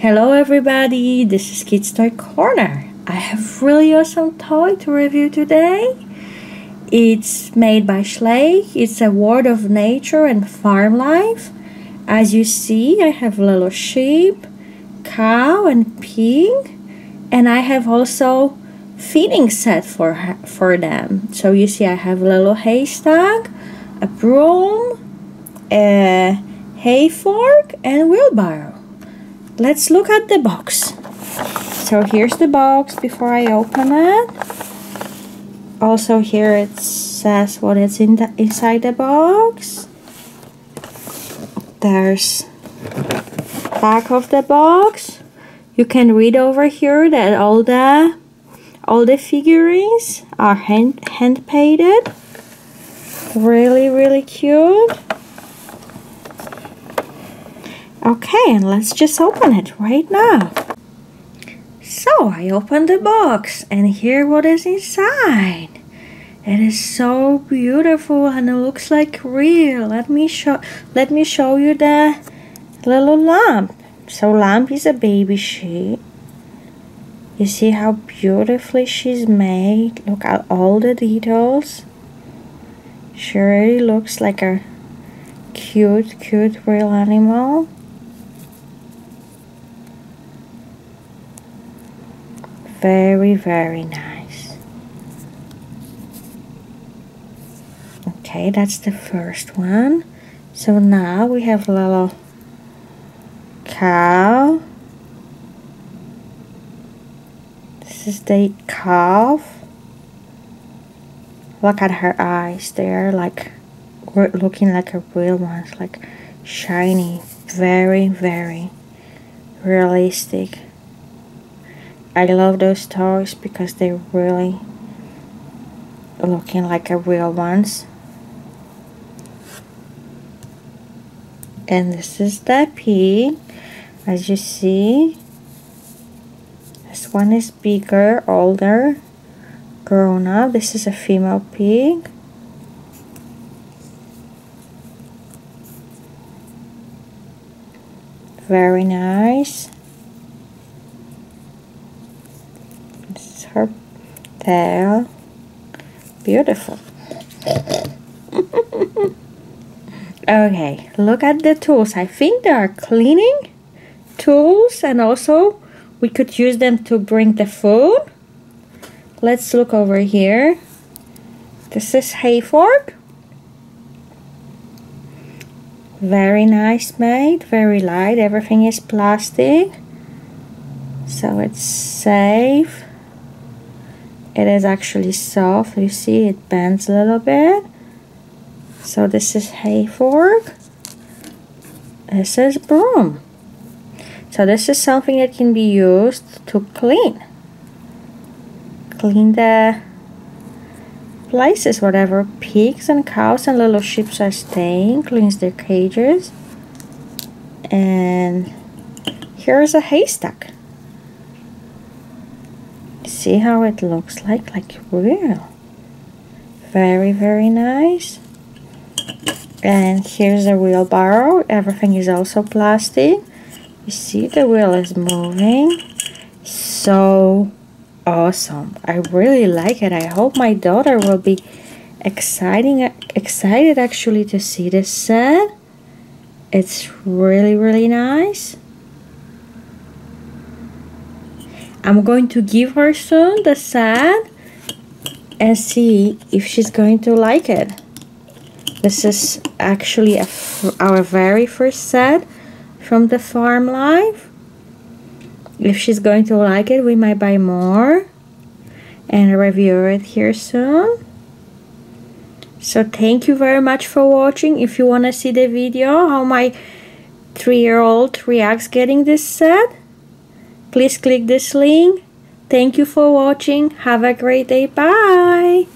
Hello everybody, this is Kids Toy Corner. I have really awesome toy to review today. It's made by Schleich. It's a world of nature and farm life. As you see, I have little sheep, cow and pig. And I have also feeding set for, for them. So you see I have a little haystack, a broom, a hay fork and wheelbarrow let's look at the box. So here's the box before I open it. Also here it says what is in the inside the box. There's back of the box. You can read over here that all the all the figurines are hand hand painted. Really really cute. Okay, and let's just open it right now. So I opened the box and here what is inside. It is so beautiful and it looks like real. Let me show let me show you the little lamp. So lamp is a baby sheep. You see how beautifully she's made. Look at all the details. She really looks like a cute, cute real animal. Very very nice. Okay that's the first one. So now we have a little cow. This is the calf. Look at her eyes. They're like looking like a real one like shiny. Very very realistic I love those toys because they're really looking like a real ones. And this is the pig. As you see, this one is bigger, older, grown up. This is a female pig. Very nice. Her tail. Beautiful. okay, look at the tools. I think they are cleaning tools and also we could use them to bring the food. Let's look over here. This is hay fork. Very nice made, very light. Everything is plastic. So it's safe it is actually soft. You see it bends a little bit. So this is hay fork. This is broom. So this is something that can be used to clean. Clean the places whatever pigs and cows and little sheep are staying cleans their cages. And here's a haystack see how it looks like like real. Very very nice. And here's a wheelbarrow. Everything is also plastic. You see the wheel is moving. So awesome. I really like it. I hope my daughter will be exciting excited actually to see this set. It's really really nice I'm going to give her soon the set and see if she's going to like it. This is actually our very first set from the farm life. If she's going to like it, we might buy more and review it here soon. So thank you very much for watching. If you want to see the video how my three-year-old reacts getting this set, Please click this link. Thank you for watching. Have a great day. Bye.